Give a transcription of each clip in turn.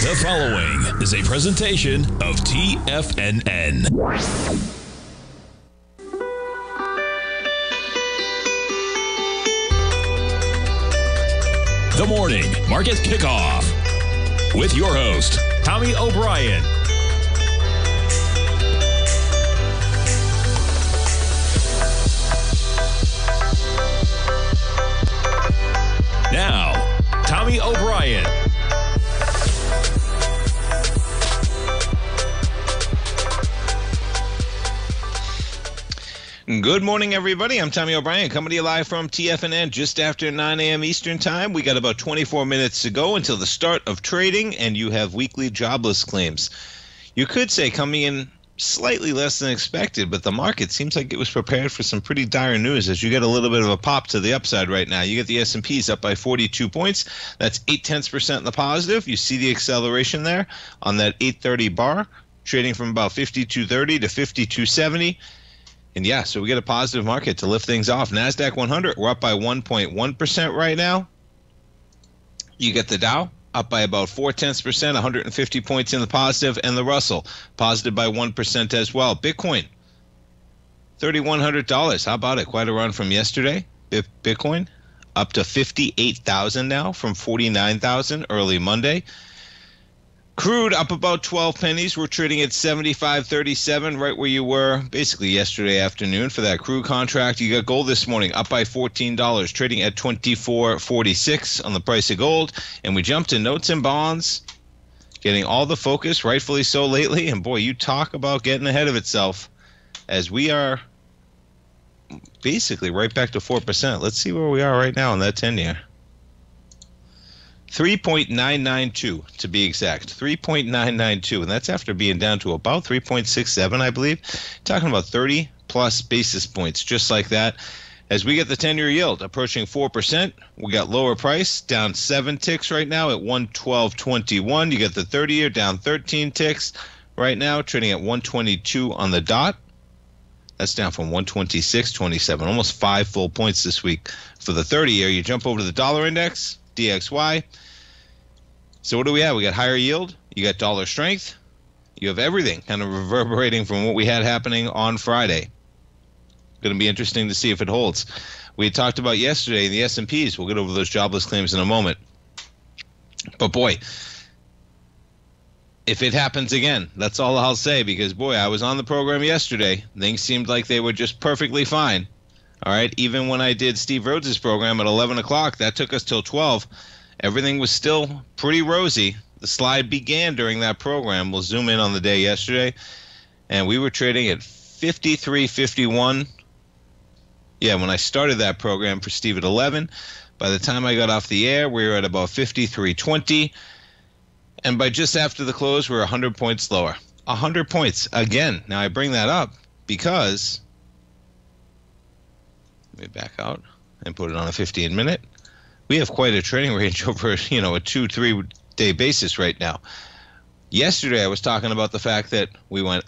The following is a presentation of TFNN. The Morning Market Kickoff with your host, Tommy O'Brien. Now, Tommy O'Brien. Good morning, everybody. I'm Tommy O'Brien, coming to you live from TFNN just after 9 a.m. Eastern Time. We got about 24 minutes to go until the start of trading, and you have weekly jobless claims. You could say coming in slightly less than expected, but the market seems like it was prepared for some pretty dire news as you get a little bit of a pop to the upside right now. You get the S&Ps up by 42 points. That's 8 tenths percent in the positive. You see the acceleration there on that 830 bar, trading from about 5230 to 5270. And yeah, so we get a positive market to lift things off. NASDAQ 100, we're up by 1.1% right now. You get the Dow up by about four tenths percent, 150 points in the positive, and the Russell positive by 1% as well. Bitcoin, $3,100. How about it? Quite a run from yesterday. Bitcoin up to 58,000 now from 49,000 early Monday. Crude up about 12 pennies. We're trading at 75.37, right where you were basically yesterday afternoon for that crude contract. You got gold this morning up by $14, trading at 24.46 on the price of gold. And we jumped to notes and bonds, getting all the focus, rightfully so lately. And boy, you talk about getting ahead of itself as we are basically right back to 4%. Let's see where we are right now in that 10 year. 3.992 to be exact. 3.992. And that's after being down to about 3.67, I believe. Talking about 30 plus basis points, just like that. As we get the 10 year yield approaching 4%, we got lower price, down seven ticks right now at 112.21. You get the 30 year down 13 ticks right now, trading at 122 on the dot. That's down from 126.27, almost five full points this week for the 30 year. You jump over to the dollar index, DXY. So what do we have? We got higher yield, you got dollar strength, you have everything kind of reverberating from what we had happening on Friday. Going to be interesting to see if it holds. We talked about yesterday in the S&Ps. We'll get over those jobless claims in a moment. But boy, if it happens again, that's all I'll say because boy, I was on the program yesterday. Things seemed like they were just perfectly fine. All right, even when I did Steve Rhodes' program at 11 o'clock, that took us till 12 everything was still pretty rosy. The slide began during that program. We'll zoom in on the day yesterday, and we were trading at 53.51. Yeah, when I started that program for Steve at 11, by the time I got off the air, we were at about 53.20, and by just after the close, we we're 100 points lower. 100 points again. Now I bring that up because me back out and put it on a 15 minute we have quite a trading range over you know a two three day basis right now. Yesterday I was talking about the fact that we went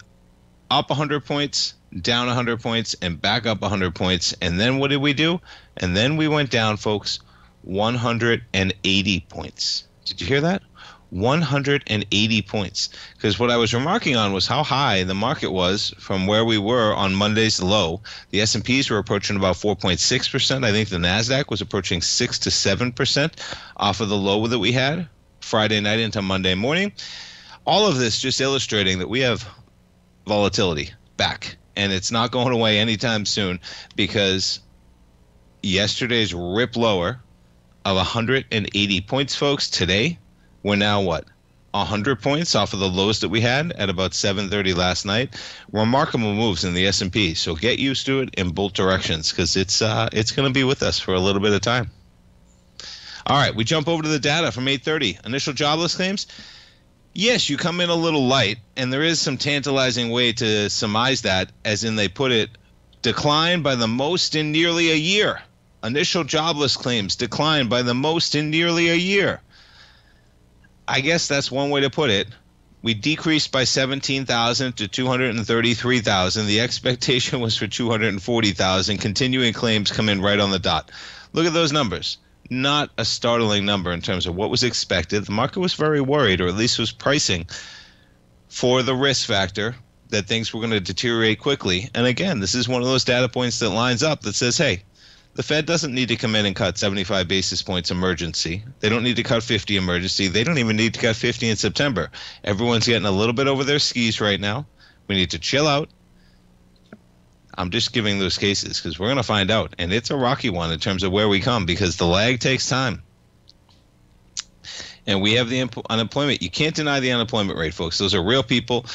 up 100 points, down 100 points, and back up 100 points, and then what did we do? And then we went down, folks, 180 points. Did you hear that? 180 points. Because what I was remarking on was how high the market was from where we were on Monday's low. The S&Ps were approaching about 4.6%. I think the Nasdaq was approaching 6 to 7% off of the low that we had Friday night into Monday morning. All of this just illustrating that we have volatility back and it's not going away anytime soon because yesterday's rip lower of 180 points folks today we're now what? 100 points off of the lows that we had at about 7:30 last night. Remarkable moves in the S&P. So get used to it in both directions because it's uh, it's going to be with us for a little bit of time. All right, we jump over to the data from 8:30. Initial jobless claims. Yes, you come in a little light, and there is some tantalizing way to surmise that, as in they put it, declined by the most in nearly a year. Initial jobless claims declined by the most in nearly a year. I guess that's one way to put it. We decreased by 17,000 to 233,000. The expectation was for 240,000. Continuing claims come in right on the dot. Look at those numbers. not a startling number in terms of what was expected. The market was very worried, or at least was pricing for the risk factor that things were going to deteriorate quickly. And again, this is one of those data points that lines up that says, hey, the Fed doesn't need to come in and cut 75 basis points emergency. They don't need to cut 50 emergency. They don't even need to cut 50 in September. Everyone's getting a little bit over their skis right now. We need to chill out. I'm just giving those cases because we're going to find out. And it's a rocky one in terms of where we come because the lag takes time. And we have the unemployment. You can't deny the unemployment rate, folks. Those are real people.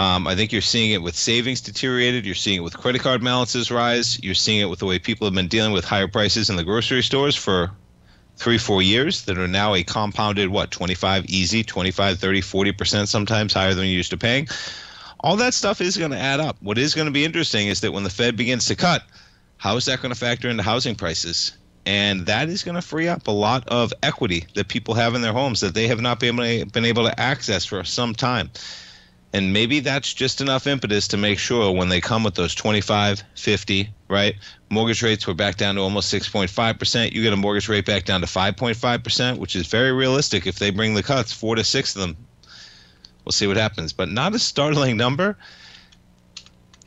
Um, I think you're seeing it with savings deteriorated. You're seeing it with credit card balances rise. You're seeing it with the way people have been dealing with higher prices in the grocery stores for three, four years that are now a compounded, what, 25 easy, 25, 30, 40% sometimes higher than you're used to paying. All that stuff is going to add up. What is going to be interesting is that when the Fed begins to cut, how is that going to factor into housing prices? And that is going to free up a lot of equity that people have in their homes that they have not been able to, been able to access for some time. And maybe that's just enough impetus to make sure when they come with those 25, 50, right? Mortgage rates were back down to almost 6.5%. You get a mortgage rate back down to 5.5%, which is very realistic if they bring the cuts, four to six of them. We'll see what happens, but not a startling number.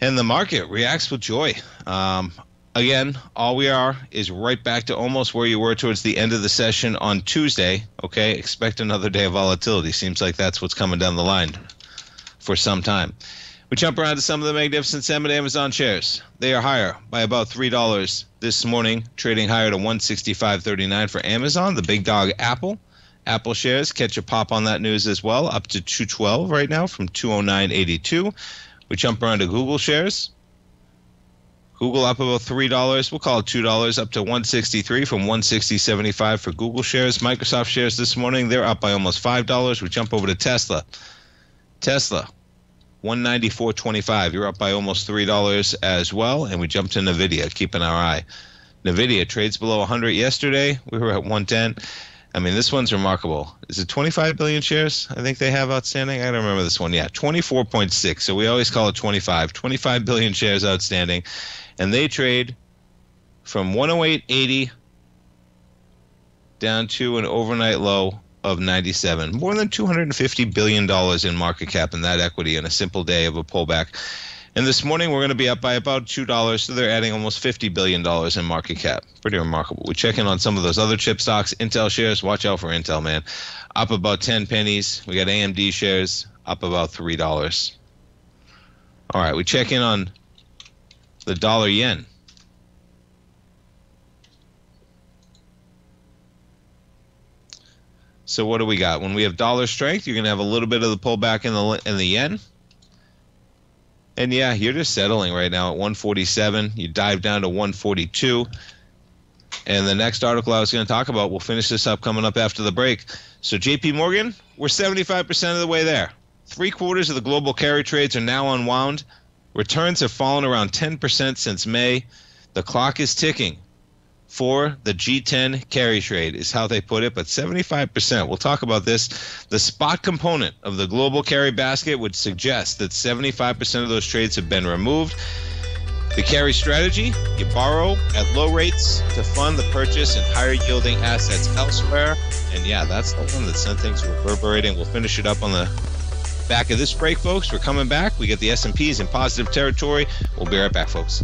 And the market reacts with joy. Um, again, all we are is right back to almost where you were towards the end of the session on Tuesday. Okay, expect another day of volatility. Seems like that's what's coming down the line for some time. We jump around to some of the magnificent Amazon shares. They are higher by about three dollars this morning, trading higher to 165.39 for Amazon. The big dog Apple. Apple shares catch a pop on that news as well, up to 212 right now from 209.82. We jump around to Google shares. Google up about three dollars. We'll call it two dollars up to 163 from 160.75 for Google shares. Microsoft shares this morning they're up by almost five dollars. We jump over to Tesla. Tesla, 194.25. You're up by almost $3 as well. And we jumped to NVIDIA, keeping our eye. NVIDIA trades below 100 yesterday. We were at 110. I mean, this one's remarkable. Is it 25 billion shares? I think they have outstanding. I don't remember this one. Yeah, 24.6. So we always call it 25. 25 billion shares outstanding. And they trade from 108.80 down to an overnight low of 97. More than $250 billion in market cap in that equity in a simple day of a pullback. And this morning we're going to be up by about $2, so they're adding almost $50 billion in market cap. Pretty remarkable. We check in on some of those other chip stocks. Intel shares, watch out for Intel, man. Up about 10 pennies. We got AMD shares up about $3. All right, we check in on the dollar yen. So what do we got? When we have dollar strength, you're going to have a little bit of the pullback in the in the yen. And yeah, you're just settling right now at 147. You dive down to 142. And the next article I was going to talk about, we'll finish this up coming up after the break. So JP Morgan, we're 75% of the way there. Three quarters of the global carry trades are now unwound. Returns have fallen around 10% since May. The clock is ticking for the G10 carry trade, is how they put it, but 75%. We'll talk about this. The spot component of the global carry basket would suggest that 75% of those trades have been removed. The carry strategy you borrow at low rates to fund the purchase and higher yielding assets elsewhere. And yeah, that's the one that sent things reverberating. We'll finish it up on the back of this break, folks. We're coming back. We get the S&Ps in positive territory. We'll be right back, folks.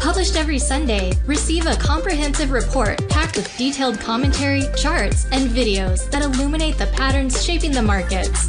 Published every Sunday, receive a comprehensive report packed with detailed commentary, charts, and videos that illuminate the patterns shaping the markets,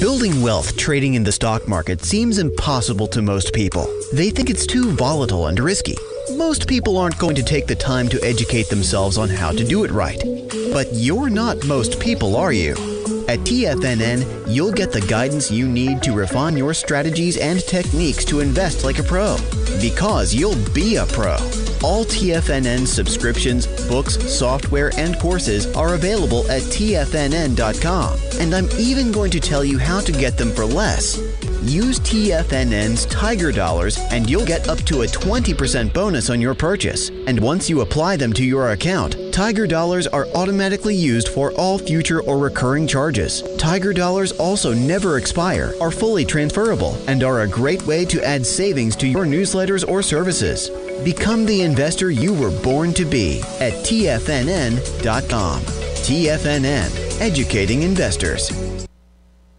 Building wealth trading in the stock market seems impossible to most people. They think it's too volatile and risky. Most people aren't going to take the time to educate themselves on how to do it right. But you're not most people, are you? At TFNN, you'll get the guidance you need to refine your strategies and techniques to invest like a pro. Because you'll be a pro. All TFNN subscriptions, books, software, and courses are available at TFNN.com. And I'm even going to tell you how to get them for less. Use TFNN's Tiger Dollars and you'll get up to a 20% bonus on your purchase. And once you apply them to your account, Tiger Dollars are automatically used for all future or recurring charges. Tiger Dollars also never expire, are fully transferable, and are a great way to add savings to your newsletters or services. Become the investor you were born to be at TFNN.com. TFNN, educating investors.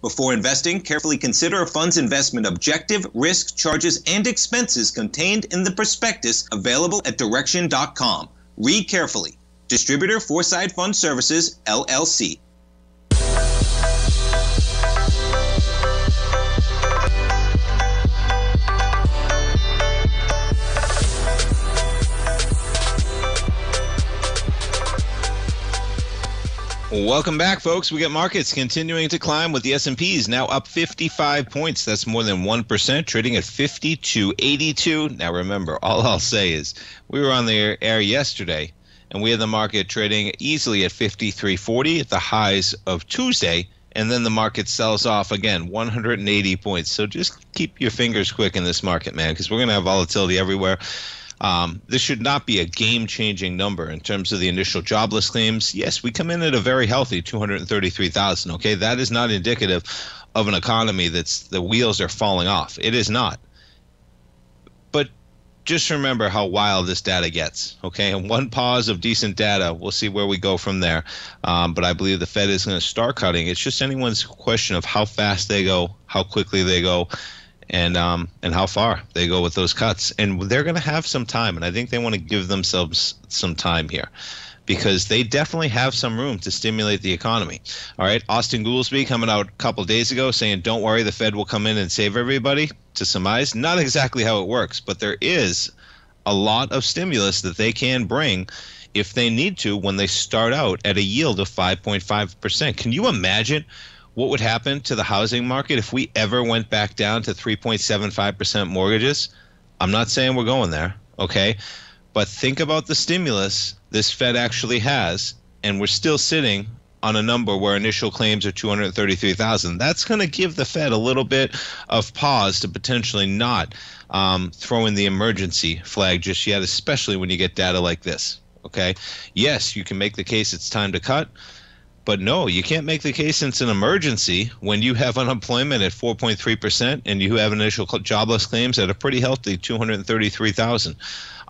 before investing, carefully consider a fund's investment objective, risk, charges, and expenses contained in the prospectus available at direxion.com. Read carefully. Distributor Foreside Fund Services, LLC. Welcome back, folks. We got markets continuing to climb with the S&Ps now up 55 points. That's more than 1%, trading at 52.82. Now, remember, all I'll say is we were on the air yesterday, and we had the market trading easily at 53.40 at the highs of Tuesday, and then the market sells off again, 180 points. So just keep your fingers quick in this market, man, because we're going to have volatility everywhere. Um, this should not be a game changing number in terms of the initial jobless claims. Yes, we come in at a very healthy 233,000. Okay, that is not indicative of an economy that's the wheels are falling off. It is not. But just remember how wild this data gets. Okay, and one pause of decent data, we'll see where we go from there. Um, but I believe the Fed is going to start cutting. It's just anyone's question of how fast they go, how quickly they go and um, and how far they go with those cuts. And they're going to have some time, and I think they want to give themselves some time here because they definitely have some room to stimulate the economy. All right, Austin Goolsbee coming out a couple days ago saying, "Don't worry, the Fed will come in and save everybody." To surmise, not exactly how it works, but there is a lot of stimulus that they can bring if they need to when they start out at a yield of 5.5%. Can you imagine what would happen to the housing market if we ever went back down to 3.75% mortgages? I'm not saying we're going there, okay? But think about the stimulus this Fed actually has, and we're still sitting on a number where initial claims are 233,000. That's going to give the Fed a little bit of pause to potentially not um, throw in the emergency flag just yet, especially when you get data like this. Okay. Yes, you can make the case it's time to cut. But no, you can't make the case since an emergency when you have unemployment at 4.3% and you have initial jobless claims at a pretty healthy 233,000.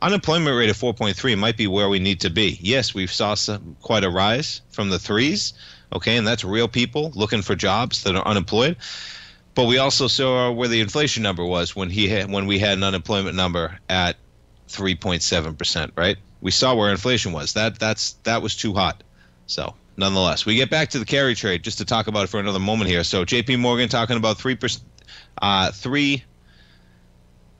Unemployment rate of 4.3 might be where we need to be. Yes, we've saw some, quite a rise from the threes, Okay, and that's real people looking for jobs that are unemployed. But we also saw where the inflation number was when he had, when we had an unemployment number at 3.7 percent. Right, we saw where inflation was. That that's that was too hot. So nonetheless, we get back to the carry trade just to talk about it for another moment here. So J.P. Morgan talking about three percent, uh, three.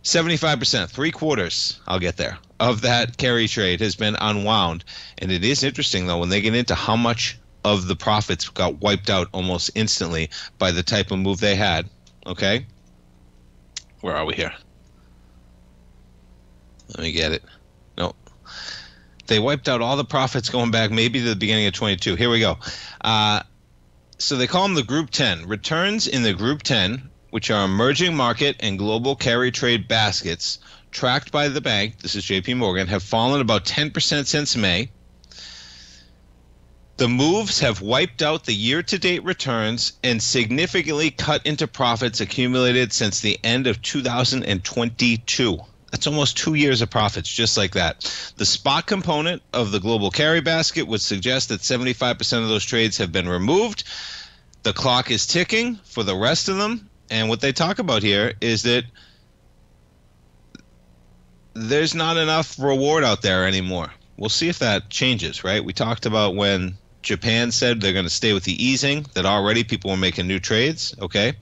75%, three quarters, I'll get there, of that carry trade has been unwound. And it is interesting, though, when they get into how much of the profits got wiped out almost instantly by the type of move they had. Okay? Where are we here? Let me get it. They wiped out all the profits going back maybe to the beginning of 22. Here we go. Uh, so they call them the Group 10. Returns in the Group 10, which are emerging market and global carry trade baskets, tracked by the bank, this is JP Morgan, have fallen about 10% since May. The moves have wiped out the year to date returns and significantly cut into profits accumulated since the end of 2022. That's almost two years of profits, just like that. The spot component of the global carry basket would suggest that 75% of those trades have been removed. The clock is ticking for the rest of them. And what they talk about here is that there's not enough reward out there anymore. We'll see if that changes, right? We talked about when Japan said they're going to stay with the easing, that already people were making new trades. Okay.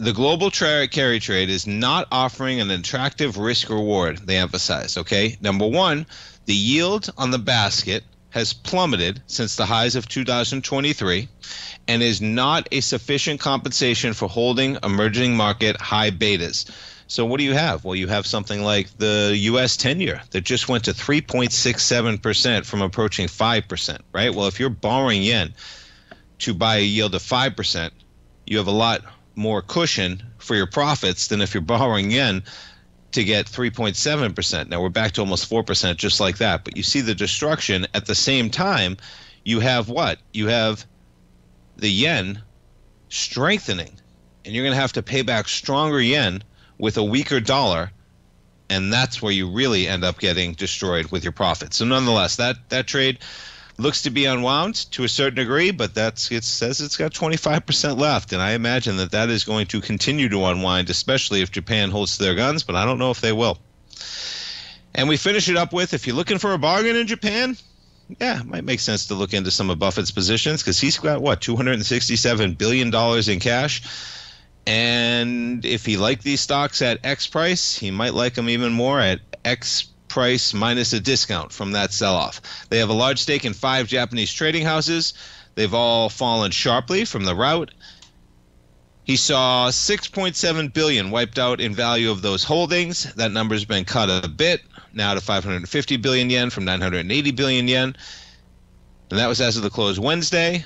The global tra- carry trade is not offering an attractive risk reward, they emphasize. Okay. Number one, the yield on the basket has plummeted since the highs of 2023 and is not a sufficient compensation for holding emerging market high betas. So what do you have? Well, you have something like the U.S. 10-year that just went to 3.67% from approaching 5%, right? Well, if you're borrowing yen to buy a yield of 5%, you have a lot more cushion for your profits than if you're borrowing yen to get 3.7%. Now we're back to almost 4% just like that. But you see the destruction at the same time, you have what? You have the yen strengthening. And you're going to have to pay back stronger yen with a weaker dollar, and that's where you really end up getting destroyed with your profits. So nonetheless, that that trade looks to be unwound to a certain degree, but that's it says it's got 25% left, and I imagine that that is going to continue to unwind, especially if Japan holds to their guns. But I don't know if they will. And we finish it up with if you're looking for a bargain in Japan, yeah, it might make sense to look into some of Buffett's positions because he's got what 267 billion dollars in cash. And if he liked these stocks at X price, he might like them even more at X price minus a discount from that sell off. They have a large stake in five Japanese trading houses. They've all fallen sharply from the rout. He saw 6.7 billion wiped out in value of those holdings. That number's been cut a bit, now to 550 billion yen from 980 billion yen. And that was as of the close Wednesday.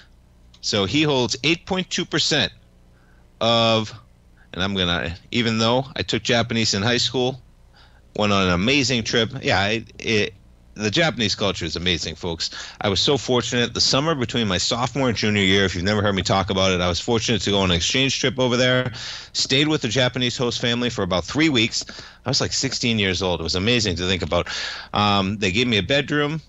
So he holds 8.2% of, and I'm gonna, even though I took Japanese in high school, went on an amazing trip. Yeah, it, it the Japanese culture is amazing, folks. I was so fortunate the summer between my sophomore and junior year. If you've never heard me talk about it, I was fortunate to go on an exchange trip over there. Stayed with the Japanese host family for about three weeks. I was like 16 years old. It was amazing to think about. Um, they gave me a bedroom.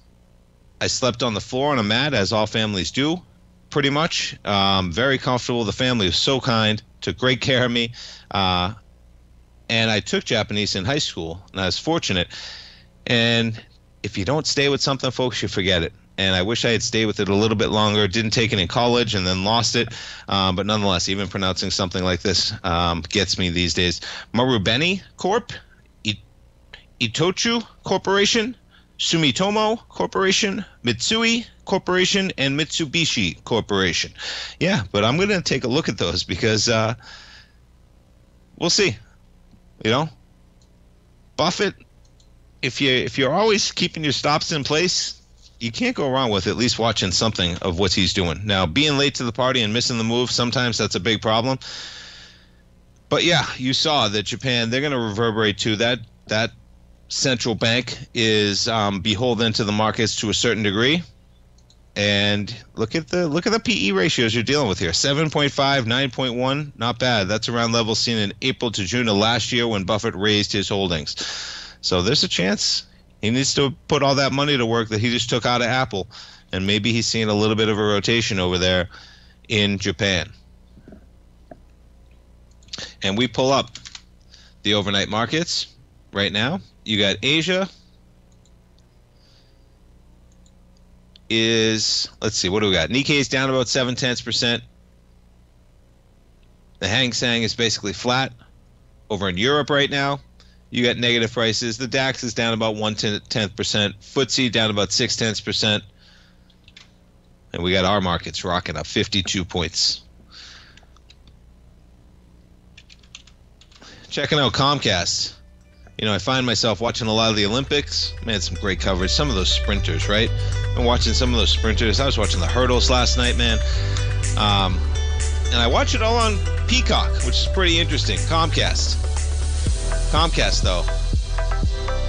I slept on the floor on a mat, as all families do, pretty much. Um, very comfortable. The family was so kind, took great care of me. Uh, and I took Japanese in high school, and I was fortunate. And if you don't stay with something, folks, you forget it. And I wish I had stayed with it a little bit longer. Didn't take it in college and then lost it. Um, but nonetheless, even pronouncing something like this um, gets me these days. Marubeni Corp, Itochu Corporation, Sumitomo Corporation, Mitsui Corporation, and Mitsubishi Corporation. Yeah, but I'm going to take a look at those because uh, we'll see. You know, Buffett if you if you're always keeping your stops in place, you can't go wrong with at least watching something of what he's doing. Now, being late to the party and missing the move, sometimes that's a big problem. But yeah, you saw that Japan they're going to reverberate to that that central bank is um, beholden to the markets to a certain degree. And look at the look at the PE ratios you're dealing with here. 7.5, 9.1, not bad. That's around levels seen in April to June of last year when Buffett raised his holdings. So there's a chance He needs to put all that money to work that he just took out of Apple, and maybe he's seeing a little bit of a rotation over there in Japan. And we pull up the overnight markets right now. You got Asia is let's see what do we got? Nikkei is down about seven tenths percent. The Hang Seng is basically flat. Over in Europe right now, you got negative prices. The DAX is down about one tenth percent. FTSE down about six tenths percent. And we got our markets rocking up 52 points. Checking out Comcast. You know, I find myself watching a lot of the Olympics. Man, some great coverage. Some of those sprinters, right? I'm watching some of those sprinters. I was watching the hurdles last night, man. Um, and I watch it all on Peacock, which is pretty interesting. Comcast. Comcast, though.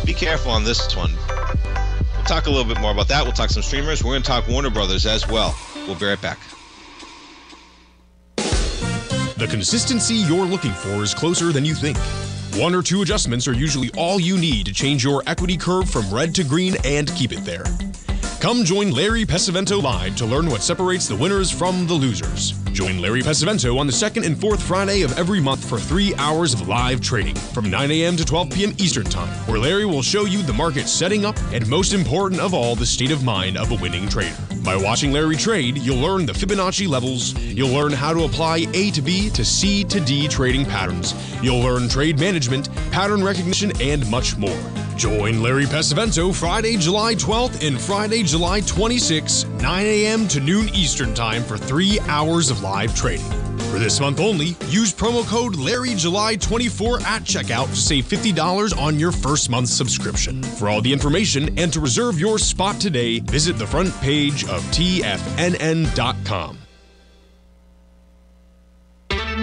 Be careful on this one. We'll talk a little bit more about that. We'll talk some streamers. We're going to talk Warner Brothers as well. We'll be right back. The consistency you're looking for is closer than you think. One or two adjustments are usually all you need to change your equity curve from red to green and keep it there. Come join Larry Pesavento live to learn what separates the winners from the losers. Join Larry Pesavento on the second and fourth Friday of every month for three hours of live trading from 9 a.m. to 12 p.m. Eastern Time, where Larry will show you the market setting up and, most important of all, the state of mind of a winning trader. By watching Larry trade, you'll learn the Fibonacci levels, you'll learn how to apply A to B to C to D trading patterns, you'll learn trade management, pattern recognition, and much more. Join Larry Pesavento Friday, July 12th and Friday, July 26th, 9 a.m. to noon Eastern Time for three hours of live trading. For this month only, use promo code LarryJuly24 at checkout to save $50 on your first month subscription. For all the information and to reserve your spot today, visit the front page of TFNN.com.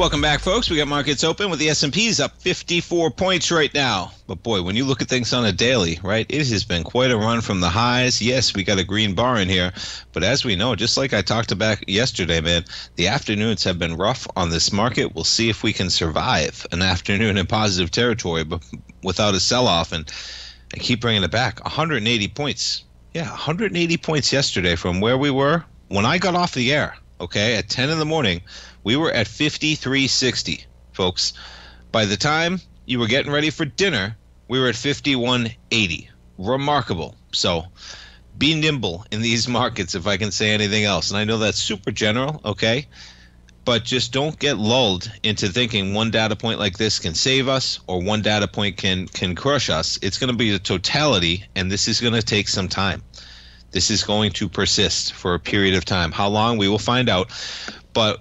Welcome back, folks. We got markets open with the S&P's up 54 points right now. But boy, when you look at things on a daily, right, it has been quite a run from the highs. Yes, we got a green bar in here, but as we know, just like I talked about yesterday, man, the afternoons have been rough on this market. We'll see if we can survive an afternoon in positive territory, but without a sell-off, and and keep bringing it back. 180 points. Yeah, 180 points yesterday from where we were When I got off the air, okay, at 10 in the morning, we were at 5360, folks. By the time you were getting ready for dinner, we were at 5180. Remarkable. So be nimble in these markets, if I can say anything else. And I know that's super general, okay? But just don't get lulled into thinking one data point like this can save us or one data point can can crush us. It's going to be the totality, and this is going to take some time. This is going to persist for a period of time. How long we will find out, but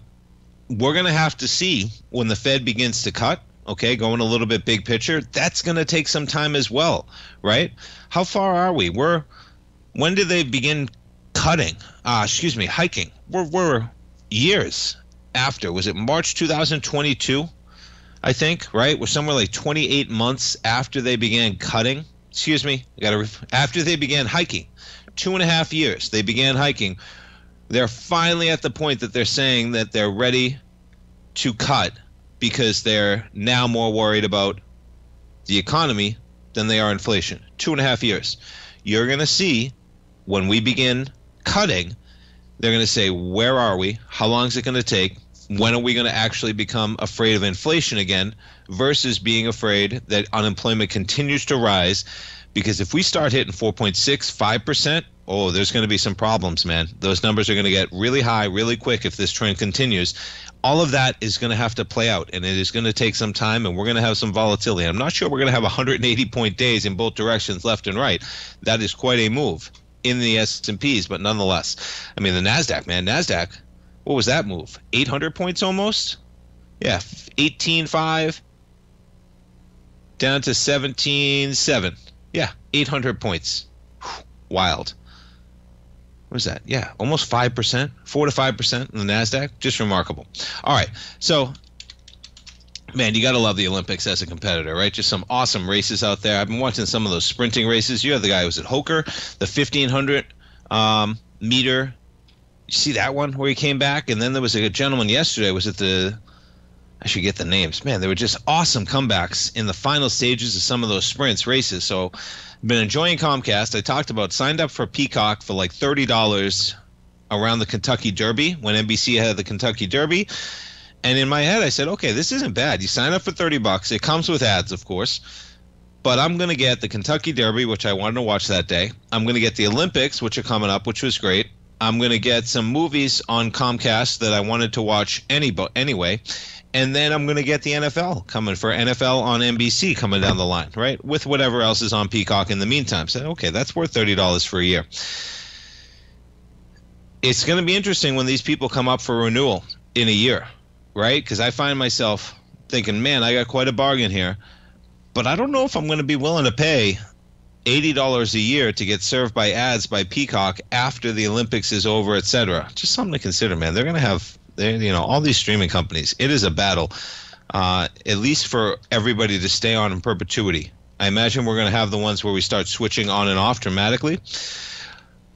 we're going to have to see when the Fed begins to cut. Okay, going a little bit big picture. That's going to take some time as well, right? How far are we? We're when did they begin cutting? Uh, excuse me, hiking. We're, we're years after. Was it March 2022? I think, right? We're somewhere like 28 months after they began cutting. Excuse me, I got to. Ref- after they began hiking, two and a half years they began hiking. They're finally at the point that they're saying that they're ready to cut because they're now more worried about the economy than they are inflation. Two and a half years. You're going to see when we begin cutting, they're going to say, Where are we? How long is it going to take? When are we going to actually become afraid of inflation again versus being afraid that unemployment continues to rise? Because if we start hitting 4.6, 5%, oh, there's going to be some problems, man. Those numbers are going to get really high really quick if this trend continues. All of that is going to have to play out, and it is going to take some time, and we're going to have some volatility. I'm not sure we're going to have 180 point days in both directions, left and right. That is quite a move in the S&Ps, but nonetheless, I mean the Nasdaq, man, Nasdaq, what was that move? 800 points almost? Yeah, 18.5 down to 17.7. Yeah, 800 points. Wild. What was that? Yeah, almost 5%, 4 to 5% in the Nasdaq. Just remarkable. All right. So man, you got to love the Olympics as a competitor, right? Just some awesome races out there. I've been watching some of those sprinting races. You have the guy who was at Hocker, the 1500 um, meter. You see that one where he came back? And then there was a gentleman yesterday, was at the, I should get the names. Man, they were just awesome comebacks in the final stages of some of those sprints races. So, been enjoying Comcast. I talked about signed up for Peacock for like $30 around the Kentucky Derby when NBC had the Kentucky Derby and in my head, I said, okay, this isn't bad. You sign up for 30 bucks. It comes with ads, of course. But I'm going to get the Kentucky Derby, which I wanted to watch that day. I'm going to get the Olympics, which are coming up, which was great. I'm going to get some movies on Comcast that I wanted to watch any, anyway. And then I'm going to get the NFL coming for NFL on NBC coming down the line, right? With whatever else is on Peacock in the meantime. So, okay, that's worth $30 for a year. It's going to be interesting when these people come up for renewal in a year right? Because I find myself thinking, man, I got quite a bargain here, but I don't know if I'm going to be willing to pay eighty dollars a year to get served by ads by Peacock after the Olympics is over, etc. Just something to consider, man. They're going to have, you know, all these streaming companies. It is a battle, uh, at least for everybody to stay on in perpetuity. I imagine we're going to have the ones where we start switching on and off dramatically.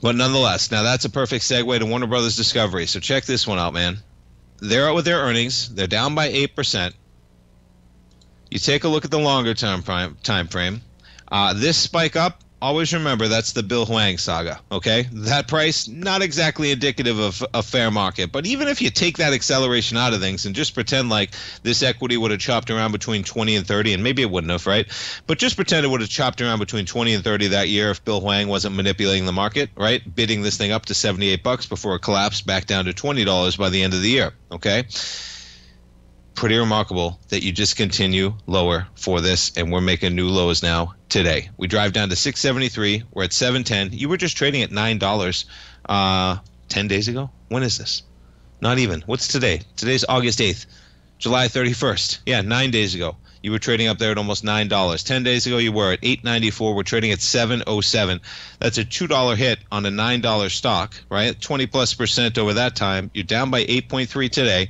But nonetheless, now that's a perfect segue to Warner Brothers Discovery. So check this one out, man they're out with their earnings. They're down by eight percent. You take a look at the longer term time frame. Uh, this spike up always remember that's the Bill Hwang saga. Okay, that price not exactly indicative of a fair market, but even if you take that acceleration out of things and just pretend like this equity would have chopped around between 20 and 30, and maybe it wouldn't have, right? But just pretend it would have chopped around between 20 and 30 that year if Bill Hwang wasn't manipulating the market, right? Bidding this thing up to 78 bucks before it collapsed back down to 20 dollars by the end of the year. Okay pretty remarkable that you just continue lower for this, and we're making new lows now today. We drive down to 673. We're at 710. You were just trading at nine dollars uh, ten days ago. When is this? Not even. What's today? Today's August 8th, July 31st. Yeah, nine days ago. You were trading up there at almost nine dollars. Ten days ago, you were at 8.94. We're trading at 7.07. That's a two dollar hit on a nine dollar stock, right? 20 plus percent over that time. You're down by 8.3 today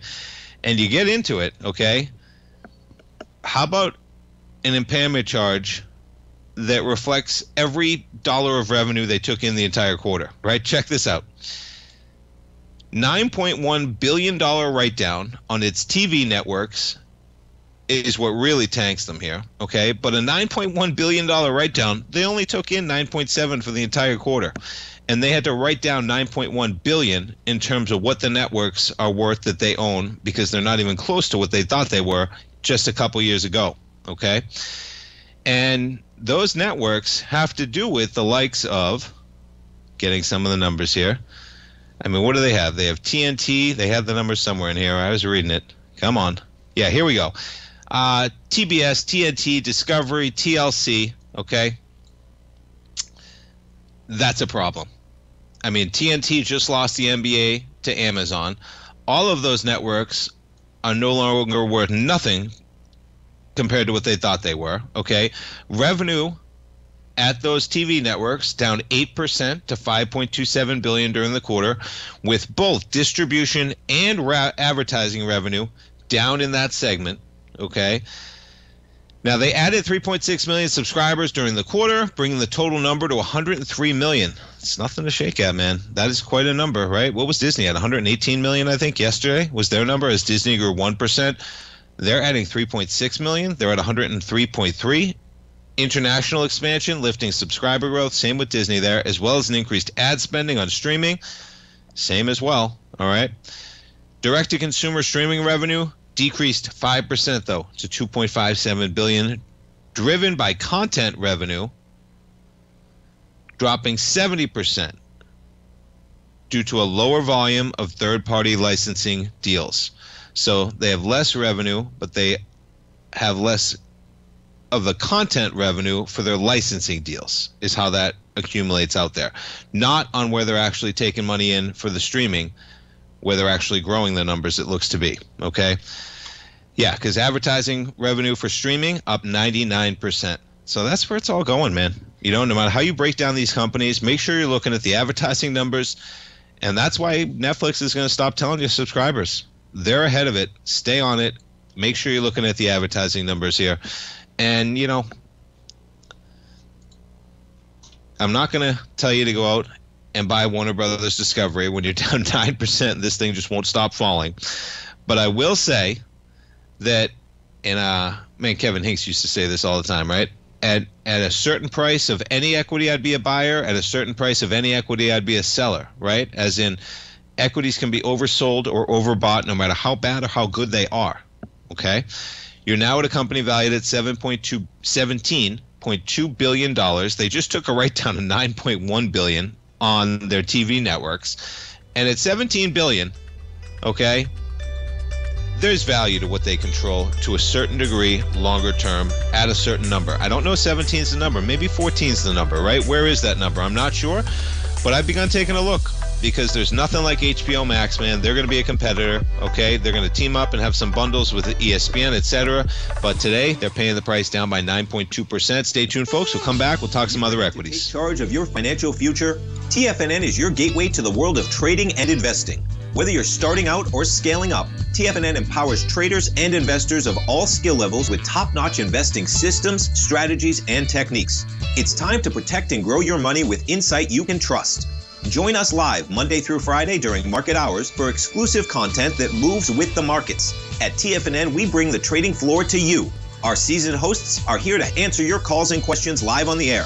and you get into it, okay? How about an impairment charge that reflects every dollar of revenue they took in the entire quarter, right? Check this out. $9.1 billion write down on its TV networks is what really tanks them here, okay? But a $9.1 billion write down, they only took in 9.7 for the entire quarter. And they had to write down 9.1 billion in terms of what the networks are worth that they own because they're not even close to what they thought they were just a couple years ago. Okay, and those networks have to do with the likes of getting some of the numbers here. I mean, what do they have? They have TNT. They have the numbers somewhere in here. I was reading it. Come on. Yeah, here we go. Uh, TBS, TNT, Discovery, TLC. Okay. That's a problem. I mean, TNT just lost the NBA to Amazon. All of those networks are no longer worth nothing compared to what they thought they were. Okay. Revenue at those TV networks down 8% to 5.27 billion during the quarter with both distribution and ra- advertising revenue down in that segment, okay? Now they added 3.6 million subscribers during the quarter, bringing the total number to 103 million. It's nothing to shake at, man. That is quite a number, right? What was Disney at? 118 million, I think, yesterday was their number as Disney grew 1%. They're adding 3.6 million. They're at 103.3 international expansion, lifting subscriber growth. Same with Disney there, as well as an increased ad spending on streaming. Same as well. All right. Direct to consumer streaming revenue decreased 5% though to 2.57 billion, driven by content revenue dropping 70% due to a lower volume of third-party licensing deals. So they have less revenue, but they have less of the content revenue for their licensing deals is how that accumulates out there not on where they're actually taking money in for the streaming where they're actually growing the numbers it looks to be okay? Yeah because advertising revenue for streaming up 99% so that's where it's all going man. You know no matter how you break down these companies make sure you're looking at the advertising numbers. And that's why netflix is going to stop telling you subscribers. They're ahead of it. Stay on it. Make sure you're looking at the advertising numbers here. And, you know, I'm not going to tell you to go out and buy Warner Brothers Discovery when you're down 9%. This thing just won't stop falling. But I will say that, and uh, man, Kevin Hinks used to say this all the time, right? At, at a certain price of any equity, I'd be a buyer. At a certain price of any equity, I'd be a seller, right? As in, equities can be oversold or overbought no matter how bad or how good they are. Okay? You're now at a company valued at 7.2 17.2 billion dollars. They just took a write down of 9.1 billion on their TV networks. And at 17 billion, okay, there's value to what they control to a certain degree longer term at a certain number. I don't know 17 is the number, maybe 14 is the number, right? Where is that number? I'm not sure, but I've begun taking a look because there's nothing like HBO Max, man. They're going to be a competitor, okay? They're going to team up and have some bundles with ESPN, etc. But today, they're paying the price down by 9.2%. Stay tuned, folks. We'll come back. We'll talk some other equities. Take charge of your financial future. TFNN is your gateway to the world of trading and investing. Whether you're starting out or scaling up, TFNN empowers traders and investors of all skill levels with top notch investing systems, strategies, and techniques. It's time to protect and grow your money with insight you can trust. Join us live Monday through Friday during market hours for exclusive content that moves with the markets. At TFNN, we bring the trading floor to you. Our seasoned hosts are here to answer your calls and questions live on the air.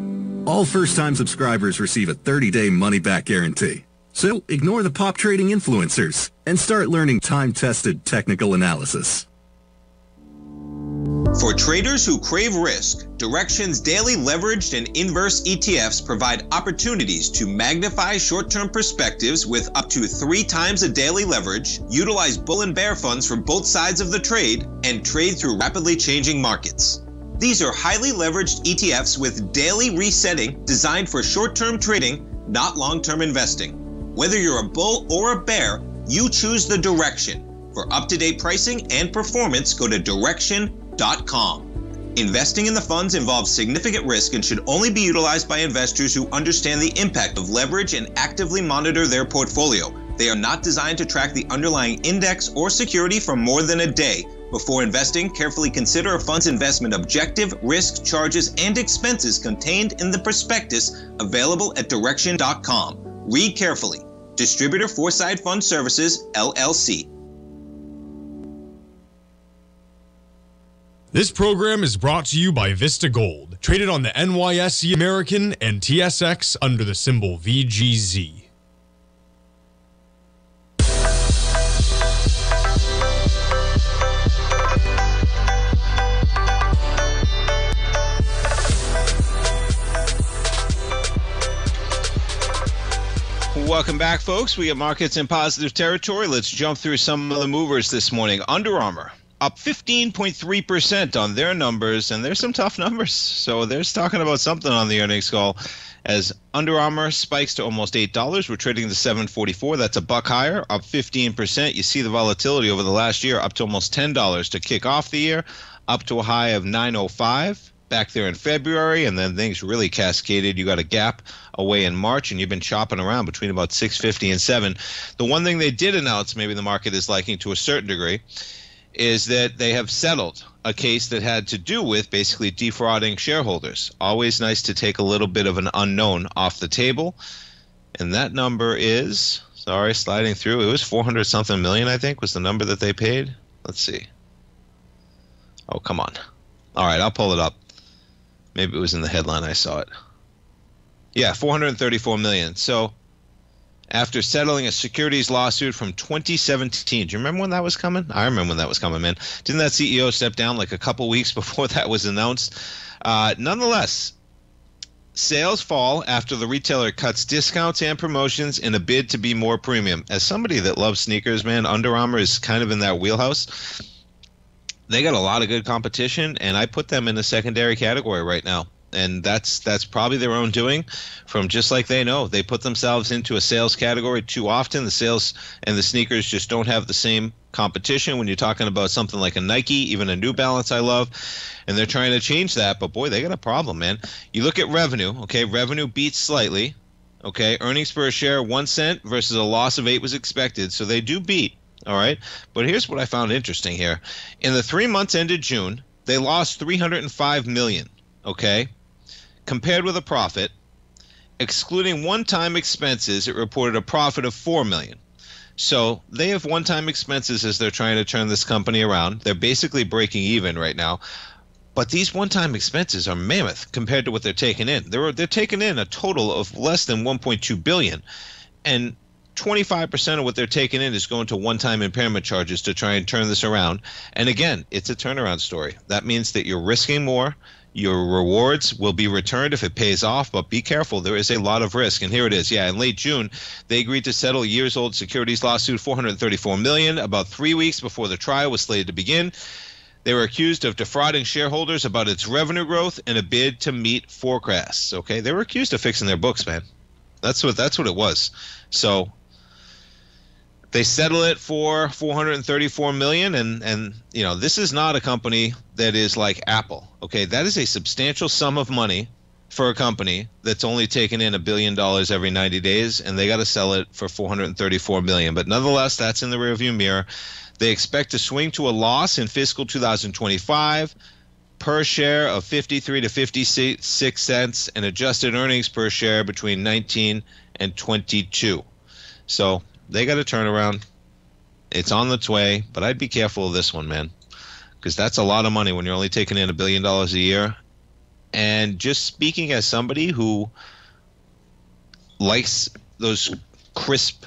All first-time subscribers receive a 30-day money-back guarantee. So ignore the pop trading influencers and start learning time-tested technical analysis. For traders who crave risk, Direxion's daily leveraged and inverse ETFs provide opportunities to magnify short term perspectives with up to three times a daily leverage, utilize bull and bear funds for both sides of the trade, and trade through rapidly changing markets. These are highly leveraged ETFs with daily resetting designed for short term trading, not long term investing. Whether you're a bull or a bear, you choose the direction. For up to date pricing and performance, go to direxion.com. Investing in the funds involves significant risk and should only be utilized by investors who understand the impact of leverage and actively monitor their portfolio. They are not designed to track the underlying index or security for more than a day. Before investing, carefully consider a fund's investment objective, risk, charges, and expenses contained in the prospectus available at direxion.com. Read carefully. Distributor Foreside Fund Services, LLC. This program is brought to you by Vista Gold, traded on the NYSE American and TSX under the symbol VGZ. Welcome back, folks. We have markets in positive territory. Let's jump through some of the movers this morning. Under Armour up 15.3% on their numbers, and there's some tough numbers. So they're talking about something on the earnings call. As Under Armour spikes to almost eight dollars, we're trading the 744. That's a buck higher, up 15%. You see the volatility over the last year, up to almost ten dollars to kick off the year, up to a high of 905 back there in February, and then things really cascaded. You got a gap away in March, and you've been chopping around between about 650 and 7. The one thing they did announce, maybe the market is liking to a certain degree, is that they have settled a case that had to do with basically defrauding shareholders. Always nice to take a little bit of an unknown off the table. And that number is, sorry, sliding through, it was 400 something million, I think, was the number that they paid. Let's see. Oh, come on. All right, I'll pull it up. Maybe it was in the headline I saw it. Yeah, 434 million. So after settling a securities lawsuit from 2017. Do you remember when that was coming? I remember when that was coming, man. Didn't that CEO step down like a couple weeks before that was announced? Uh, nonetheless, sales fall after the retailer cuts discounts and promotions in a bid to be more premium. As somebody that loves sneakers, man, Under Armour is kind of in that wheelhouse they got a lot of good competition, and I put them in the secondary category right now. And that's that's probably their own doing, from just like they know they put themselves into a sales category too often. The sales and the sneakers just don't have the same competition when you're talking about something like a Nike, even a New Balance I love, and they're trying to change that. But boy, they got a problem, man. You look at revenue. Okay, revenue beats slightly. Okay, earnings per share one cent versus a loss of eight was expected, so they do beat. All right. But here's what I found interesting here. In the three months ended June, they lost 305 million. Okay. Compared with a profit, excluding one-time expenses, it reported a profit of 4 million. So they have one-time expenses as they're trying to turn this company around. They're basically breaking even right now. But these one-time expenses are mammoth compared to what they're taking in. They're they're taking in a total of less than 1.2 billion. And 25% of what they're taking in is going to one time impairment charges to try and turn this around. And again, it's a turnaround story. That means that you're risking more. Your rewards will be returned if it pays off, but be careful. There is a lot of risk. And here it is. Yeah, in late June, they agreed to settle a years old securities lawsuit, 434 million, about three weeks before the trial was slated to begin. They were accused of defrauding shareholders about its revenue growth in a bid to meet forecasts. Okay, they were accused of fixing their books, man. That's what that's what it was. So they settle it for 434 million and and you know this is not a company that is like apple okay? That is a substantial sum of money for a company that's only taken in a billion dollars every 90 days and they got to sell it for 434 million. But nonetheless that's in the rearview mirror. They expect to swing to a loss in fiscal 2025 per share of 53 to 56 cents and adjusted earnings per share between 19 and 22. So they got a turnaround. It's on its way, but I'd be careful of this one, man, because that's a lot of money when you're only taking in a billion dollars a year. And just speaking as somebody who likes those crisp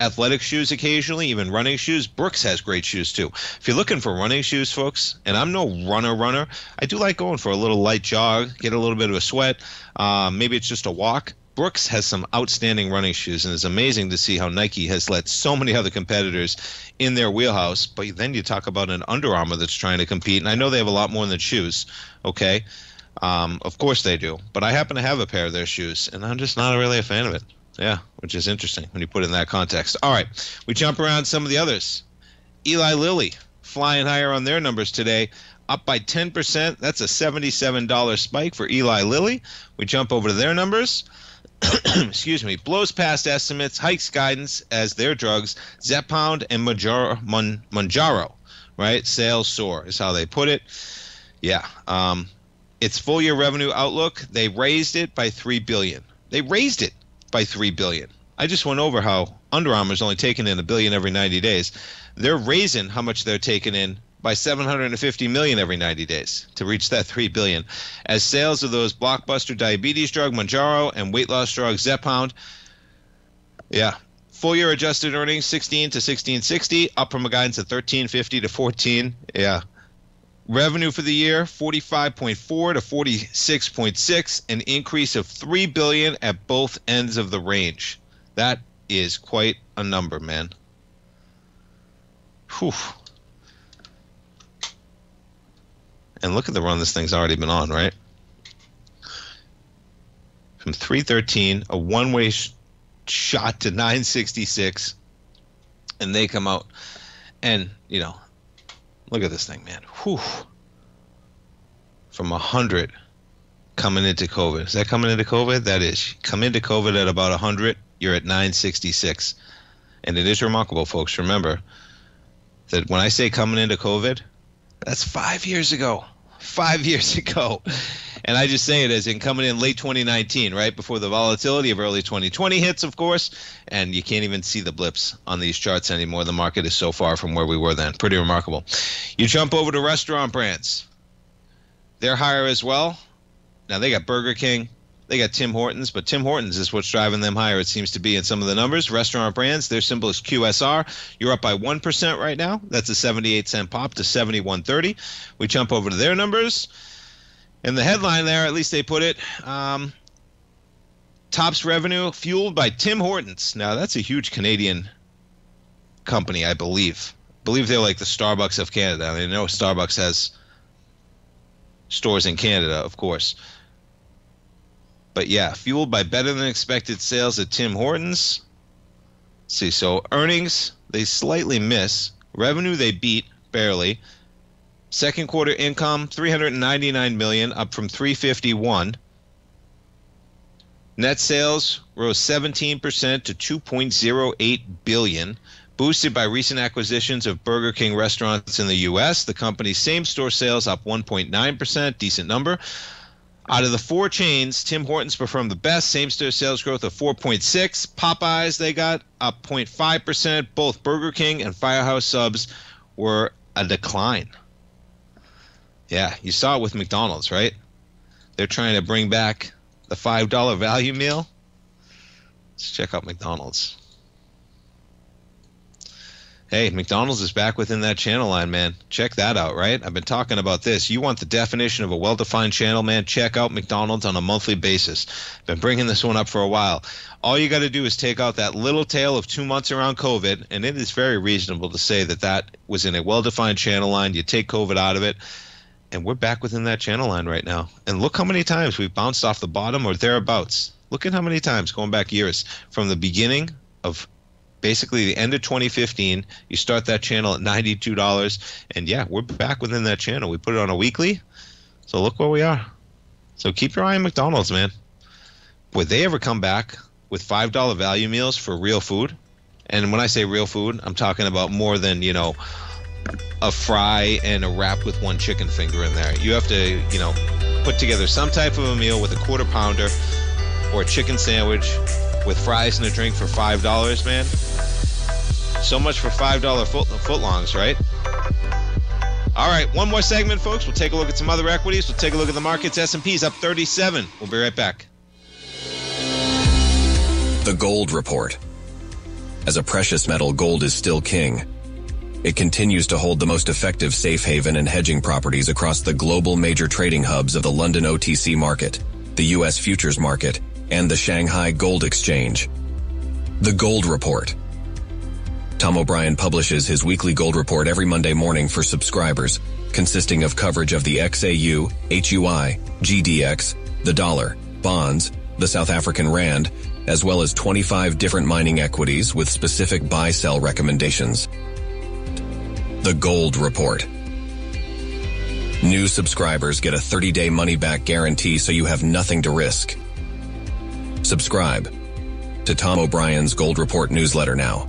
athletic shoes occasionally, even running shoes. Brooks has great shoes too. If you're looking for running shoes, folks, and I'm no runner runner, I do like going for a little light jog, get a little bit of a sweat. Um, maybe it's just a walk. Brooks has some outstanding running shoes, and it's amazing to see how Nike has let so many other competitors in their wheelhouse. But then you talk about an Under Armour that's trying to compete, and I know they have a lot more than shoes. Okay, um, of course they do, but I happen to have a pair of their shoes, and I'm just not really a fan of it. Yeah, which is interesting when you put it in that context. All right, we jump around some of the others. Eli Lilly flying higher on their numbers today, up by 10%. That's a $77 spike for Eli Lilly. We jump over to their numbers. Excuse me. Blows past estimates, hikes guidance as their drugs, Zepbound and Mounjaro, right? Sales soar is how they put it. Yeah. Um, its full year revenue outlook, they raised it by 3 billion. They raised it by three billion. I just went over how Under Armour's only taking in a billion every 90 days. They're raising how much they're taking in by 750 million every 90 days to reach that 3 billion as sales of those blockbuster diabetes drug Mounjaro and weight loss drug Zepbound yeah full year adjusted earnings 16 to 1660 up from a guidance of 1350 to 14 yeah Revenue for the year 45.4 to 46.6, an increase of 3 billion at both ends of the range. That is quite a number, man. Whew. And look at the run this thing's already been on, right? From 313, a one-way sh- shot to 966, and they come out and, you know, Look at this thing, man. Whew. From 100 coming into COVID. Is that coming into COVID? That is. Come into COVID at about 100, you're at 966. And it is remarkable, folks. Remember that when I say coming into COVID, that's five years ago. Five years ago. And I just say it as in coming in late 2019, right before the volatility of early 2020 hits, of course. And you can't even see the blips on these charts anymore. The market is so far from where we were then. Pretty remarkable. You jump over to restaurant brands, they're higher as well. Now they got Burger King, they got Tim Hortons, but Tim Hortons is what's driving them higher, it seems to be in some of the numbers. Restaurant brands, their symbol is QSR. You're up by 1% right now. That's a 78 cent pop to 71.30. We jump over to their numbers. In the headline there, at least they put it, um, tops revenue fueled by Tim Hortons. Now that's a huge Canadian company, I believe. I believe they're like the Starbucks of Canada. I know Starbucks has stores in Canada, of course. But yeah, fueled by better than expected sales at Tim Hortons. Let's see, so earnings they slightly miss. Revenue they beat barely. Second quarter income 399 million up from 351. Net sales rose 17% to 2.08 billion, boosted by recent acquisitions of Burger King restaurants in the US. The company's same-store sales up 1.9%, decent number. Out of the four chains, Tim Hortons performed the best, same-store sales growth of 4.6. Popeyes they got up 0.5%. Both Burger King and Firehouse subs were a decline. Yeah, you saw it with McDonald's, right? They're trying to bring back the $5 value meal. Let's check out McDonald's. Hey, McDonald's is back within that channel line, man. Check that out, right? I've been talking about this. You want the definition of a well defined channel, man? Check out McDonald's on a monthly basis. Been bringing this one up for a while. All you got to do is take out that little tail of two months around COVID, and it is very reasonable to say that that was in a well defined channel line. You take COVID out of it, and we're back within that channel line right now. And look how many times we've bounced off the bottom or thereabouts. Look at how many times going back years from the beginning of basically the end of 2015 you start that channel at $92 and yeah we're back within that channel we put it on a weekly so look where we are so keep your eye on mcdonald's man would they ever come back with $5 value meals for real food and when i say real food i'm talking about more than you know a fry and a wrap with one chicken finger in there. You have to, you know, put together some type of a meal with a quarter pounder or a chicken sandwich with fries and a drink for five dollars, man. So much for five dollar foot footlongs, right? All right, one more segment, folks. We'll take a look at some other equities. We'll take a look at the markets. S&P's up 37. We'll be right back. The Gold Report. As a precious metal, gold is still king. It continues to hold the most effective safe haven and hedging properties across the global major trading hubs of the London OTC market, the US futures market, and the Shanghai Gold Exchange. The Gold Report. Tom O'Brien publishes his weekly gold report every Monday morning for subscribers, consisting of coverage of the XAU, HUI, GDX, the dollar, bonds, the South African rand, as well as 25 different mining equities with specific buy-sell recommendations. The Gold Report. New subscribers get a 30-day money-back guarantee so you have nothing to risk. Subscribe to Tom O'Brien's Gold Report newsletter now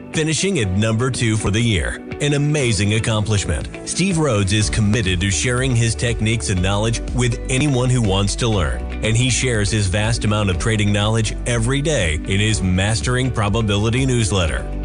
finishing at number two for the year. An amazing accomplishment. Steve Rhodes is committed to sharing his techniques and knowledge with anyone who wants to learn, and he shares his vast amount of trading knowledge every day in his Mastering Probability newsletter.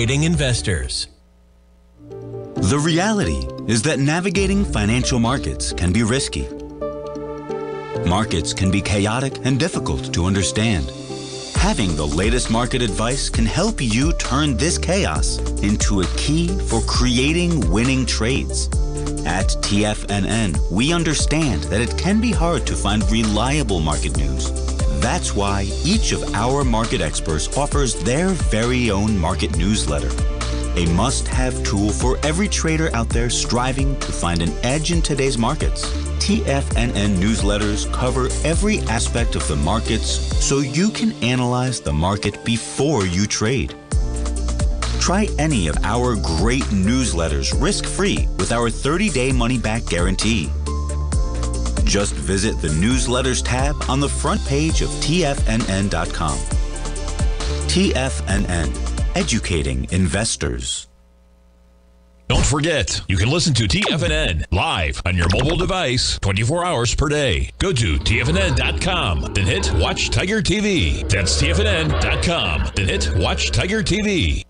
educating investors. The reality is that navigating financial markets can be risky. Markets can be chaotic and difficult to understand. Having the latest market advice can help you turn this chaos into a key for creating winning trades. At TFNN, we understand that it can be hard to find reliable market news. That's why each of our market experts offers their very own market newsletter. A must have tool for every trader out there striving to find an edge in today's markets. TFNN newsletters cover every aspect of the markets so you can analyze the market before you trade. Try any of our great newsletters risk free with our 30 day money back guarantee. Just visit the newsletters tab on the front page of TFNN.com. TFNN, educating investors. Don't forget, you can listen to TFNN live on your mobile device 24 hours per day. Go to TFNN.com, then hit Watch Tiger TV. That's TFNN.com, then hit Watch Tiger TV.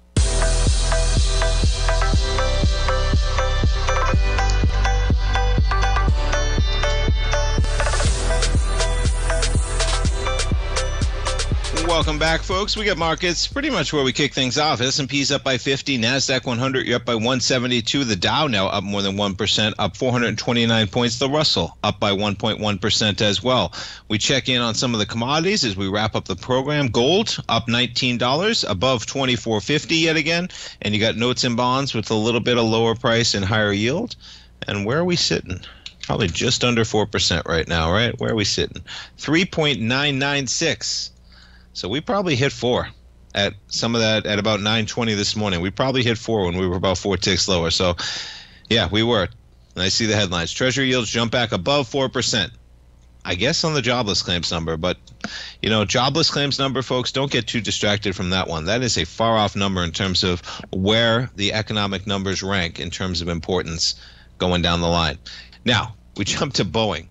Welcome back, folks. We got markets pretty much where we kick things off. S&P's up by 50, Nasdaq 100 you're up by 172. The Dow now up more than 1%, up 429 points. The Russell up by 1.1% as well. We check in on some of the commodities as we wrap up the program. Gold up $19, above 24.50 yet again, and you got notes and bonds with a little bit of lower price and higher yield. And where are we sitting? Probably just under 4% right now, right? Where are we sitting? 3.996. So we probably hit four at some of that at about 9:20 this morning. We probably hit four when we were about four ticks lower. So, yeah, we were. And I see the headlines: Treasury yields jump back above four percent. I guess on the jobless claims number, but you know, jobless claims number, folks, don't get too distracted from that one. That is a far off number in terms of where the economic numbers rank in terms of importance going down the line. Now we jump to Boeing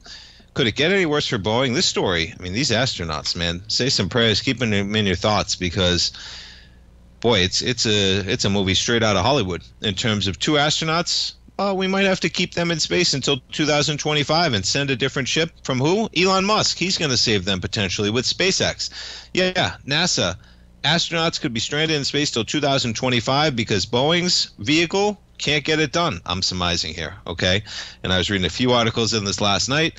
could it get any worse for Boeing? This story, I mean, these astronauts, man, say some prayers, keep them in your thoughts because, boy, it's it's a it's a movie straight out of Hollywood in terms of two astronauts uh, we might have to keep them in space until 2025 and send a different ship from who? Elon Musk. He's going to save them potentially with SpaceX. Yeah, NASA. Astronauts could be stranded in space till 2025 because Boeing's vehicle can't get it done. I'm surmising here, okay? And I was reading a few articles in this last night.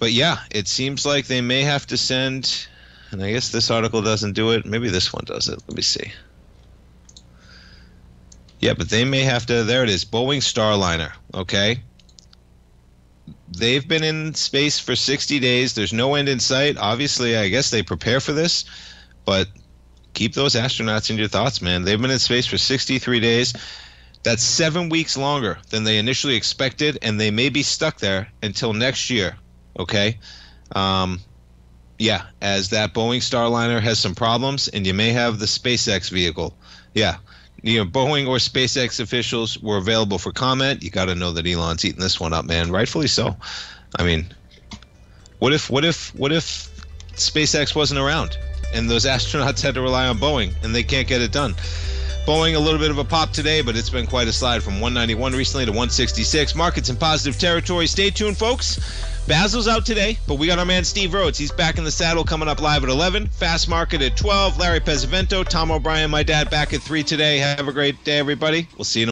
But yeah, it seems like they may have to send, and I guess this article doesn't do it. Maybe this one does it. Let me see. Yeah, but they may have to. There it is, Boeing Starliner. Okay. They've been in space for 60 days. There's no end in sight. Obviously, I guess they prepare for this, but keep those astronauts in your thoughts, man. They've been in space for 63 days. That's seven weeks longer than they initially expected, and they may be stuck there until next year. Okay. Um, yeah, as that Boeing Starliner has some problems, and you may have the SpaceX vehicle. Yeah, you know, Boeing or SpaceX officials were available for comment. You got to know that Elon's eating this one up, man. Rightfully so. I mean, what if, what if, what if SpaceX wasn't around and those astronauts had to rely on Boeing and they can't get it done? Boeing a little bit of a pop today, but it's been quite a slide from 191 recently to 166. Markets in positive territory. Stay tuned, folks. Basil's out today, but we got our man Steve Rhodes. He's back in the saddle coming up live at 11. Fast Market at 12. Larry Pesavento, Tom O'Brien, my dad, back at 3 today. Have a great day, everybody. We'll see you